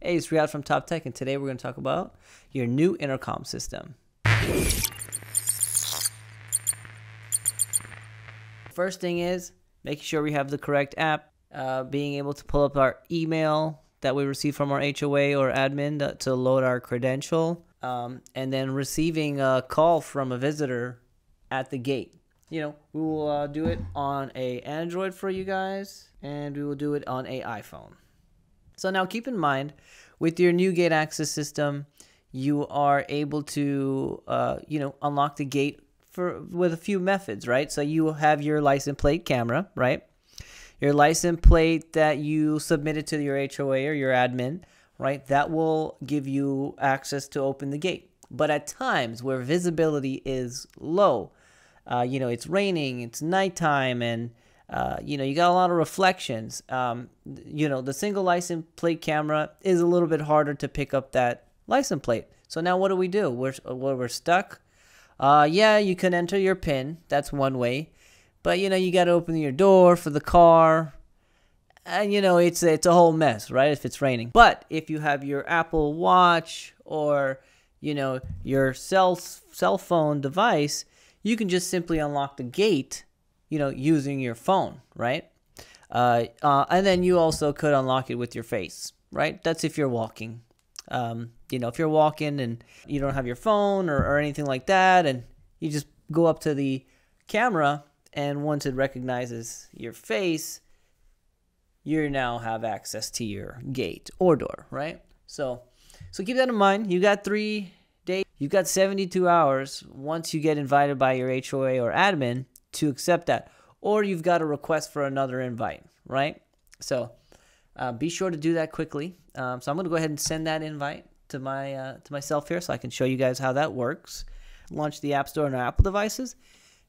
Hey, it's Riyadh from Top Tech, and today we're going to talk about your new intercom system. First thing is making sure we have the correct app, uh, being able to pull up our email that we receive from our HOA or admin to load our credential, um, and then receiving a call from a visitor at the gate. You know, we will uh, do it on a Android for you guys, and we will do it on a iPhone. So now keep in mind, with your new gate access system, you are able to, uh, you know, unlock the gate for with a few methods, right? So you have your license plate camera, right? Your license plate that you submitted to your HOA or your admin, right? That will give you access to open the gate. But at times where visibility is low, uh, you know, it's raining, it's nighttime, and uh, you know, you got a lot of reflections. Um, you know, the single license plate camera is a little bit harder to pick up that license plate. So now what do we do? We're, we're stuck. Uh, yeah, you can enter your PIN. That's one way. But, you know, you got to open your door for the car. And, you know, it's, it's a whole mess, right? If it's raining. But if you have your Apple Watch or, you know, your cell, cell phone device, you can just simply unlock the gate you know, using your phone, right? Uh, uh, and then you also could unlock it with your face, right? That's if you're walking. Um, you know, if you're walking and you don't have your phone or, or anything like that, and you just go up to the camera, and once it recognizes your face, you now have access to your gate or door, right? So, so keep that in mind. You got three days. You got 72 hours once you get invited by your HOA or admin to accept that. Or you've got a request for another invite, right? So uh, be sure to do that quickly. Um, so I'm going to go ahead and send that invite to my uh, to myself here so I can show you guys how that works. Launch the App Store on our Apple devices.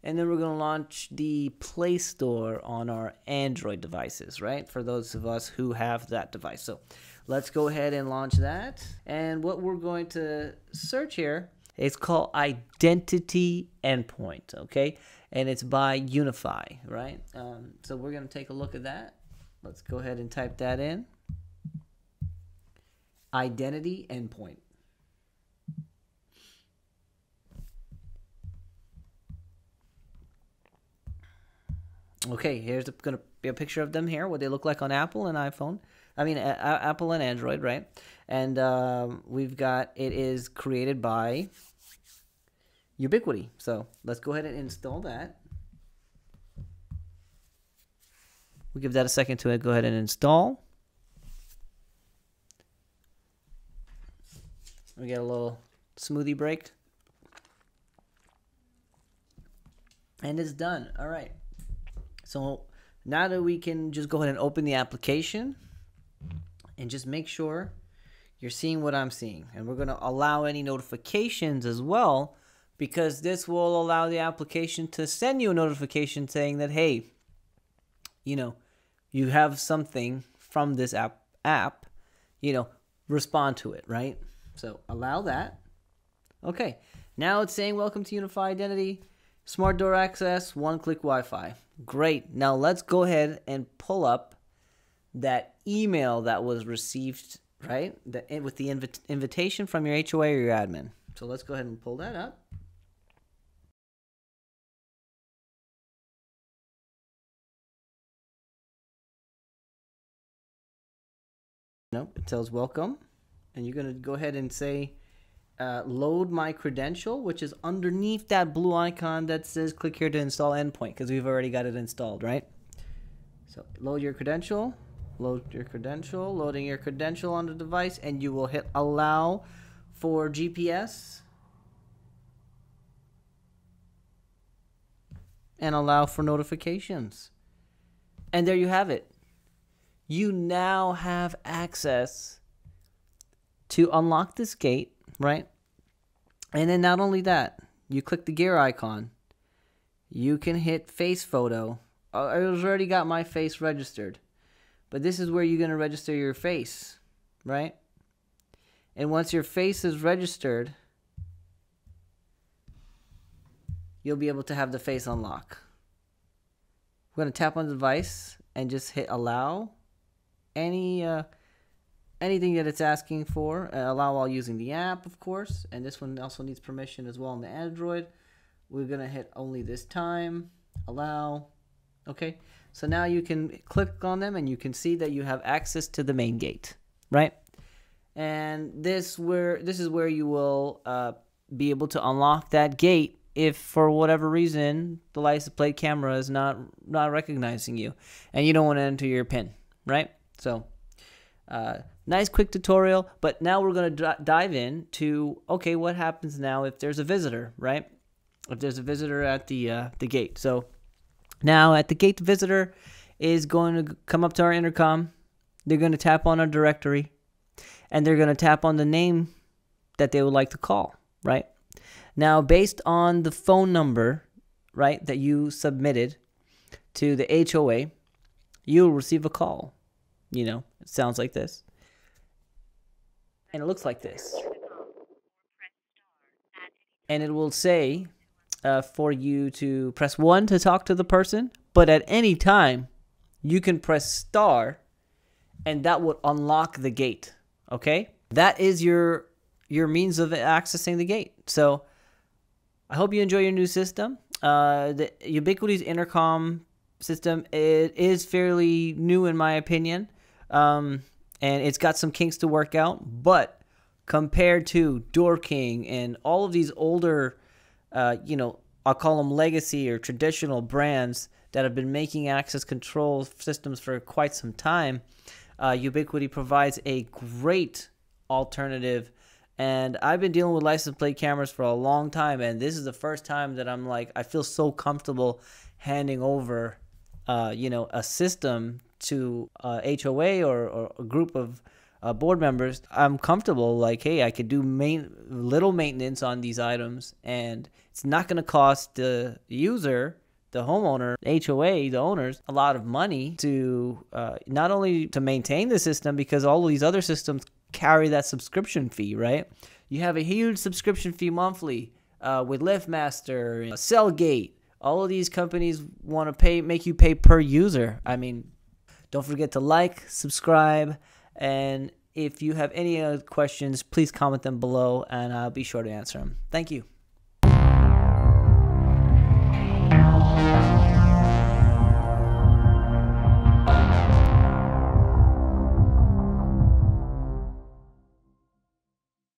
And then we're going to launch the Play Store on our Android devices, right? For those of us who have that device. So let's go ahead and launch that. And what we're going to search here is called Identity Endpoint, okay? and it's by UniFi, right? Um, so we're going to take a look at that. Let's go ahead and type that in. Identity endpoint. Okay, here's going to be a picture of them here, what they look like on Apple and iPhone. I mean, uh, Apple and Android, right? And um, we've got it is created by Ubiquiti. So let's go ahead and install that. We'll give that a second to go ahead and install. We get a little smoothie break. And it's done. All right. So now that we can just go ahead and open the application and just make sure you're seeing what I'm seeing. And we're going to allow any notifications as well because this will allow the application to send you a notification saying that hey you know you have something from this app app you know respond to it right? So allow that. Okay now it's saying welcome to UniFi identity smart door access one click wi-fi. Great now let's go ahead and pull up that email that was received right the, with the invi- invitation from your hoa or your admin so let's go ahead and pull that up Nope, it tells welcome. And you're going to go ahead and say uh, load my credential, which is underneath that blue icon that says click here to install endpoint because we've already got it installed, right? So load your credential, load your credential, loading your credential on the device, and you will hit allow for GPS and allow for notifications. And there you have it you now have access to unlock this gate, right? And then not only that, you click the gear icon, you can hit face photo. Uh, I already got my face registered, but this is where you're going to register your face, right? And once your face is registered, you'll be able to have the face unlock. We're going to tap on the device and just hit allow any uh, anything that it's asking for. Uh, allow while using the app, of course. And this one also needs permission as well on the Android. We're going to hit only this time. Allow. Okay. So now you can click on them and you can see that you have access to the main gate, right? And this where this is where you will uh, be able to unlock that gate if for whatever reason the license plate camera is not not recognizing you and you don't want to enter your pin, right? So uh, nice quick tutorial, but now we're going to dive in to okay, what happens now if there's a visitor, right? If there's a visitor at the uh, the gate. So now at the gate, the visitor is going to come up to our intercom. They're going to tap on our directory, and they're going to tap on the name that they would like to call, right? Now, based on the phone number, right, that you submitted to the HOA, you'll receive a call. You know, it sounds like this. And it looks like this. And it will say uh, for you to press 1 to talk to the person, but at any time, you can press star and that would unlock the gate. Okay? That is your your means of accessing the gate. So I hope you enjoy your new system. Uh, the Ubiquiti's intercom system it is fairly new in my opinion um, and it's got some kinks to work out. But compared to DoorKing and all of these older, uh, you know, I'll call them legacy or traditional brands that have been making access control systems for quite some time, uh, Ubiquiti provides a great alternative. And I've been dealing with license plate cameras for a long time, and this is the first time that I'm like, I feel so comfortable handing over, uh, you know, a system to uh, HOA or, or, a group of uh, board members, I'm comfortable. Like, hey, I could do main little maintenance on these items, and it's not going to cost the user, the homeowner, HOA, the owners, a lot of money to uh, not only to maintain the system because all of these other systems carry that subscription fee, right? You have a huge subscription fee monthly uh, with LiftMaster, Cellgate. All of these companies want to pay, make you pay per user. I mean, don't forget to like, subscribe, and if you have any other questions, please comment them below and I'll be sure to answer them. Thank you.